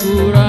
pura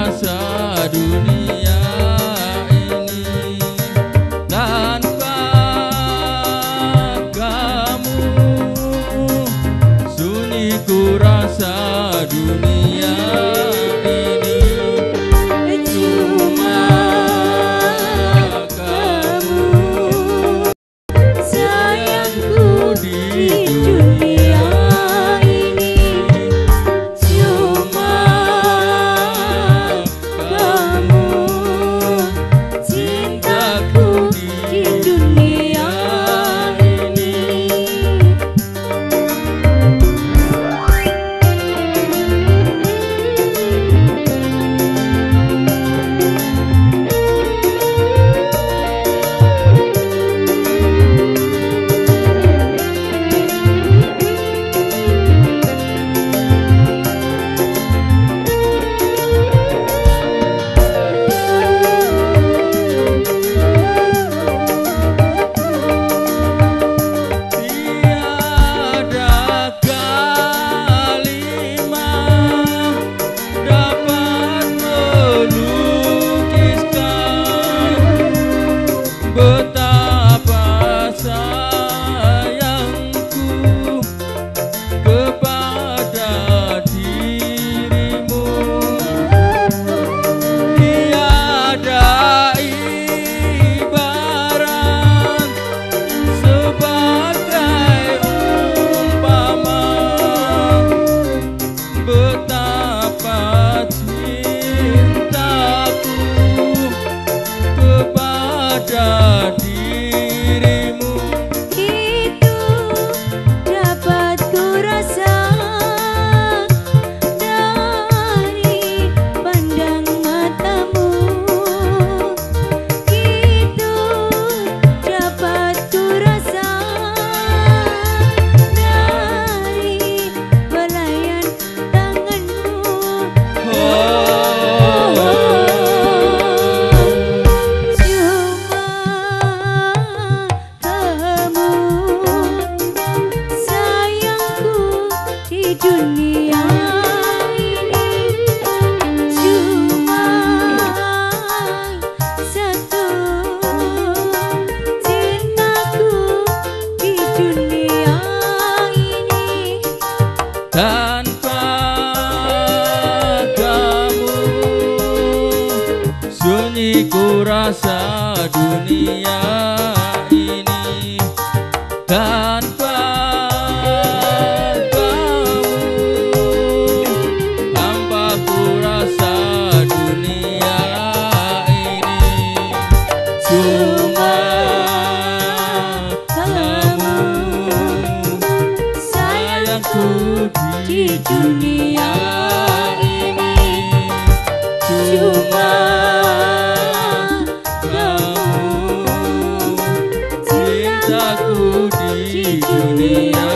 dunia ini. Cuma satu cintaku di dunia ini. dunia ini. Cuma kamu cintaku di dunia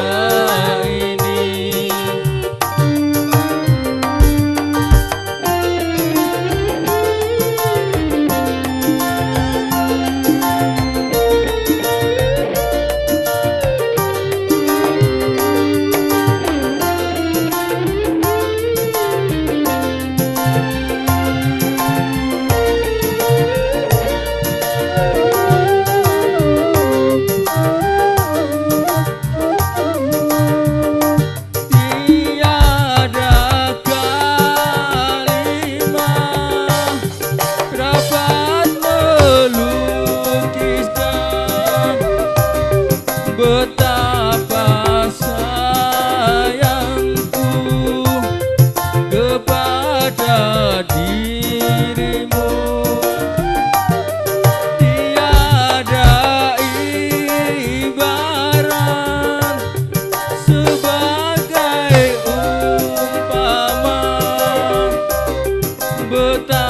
idiota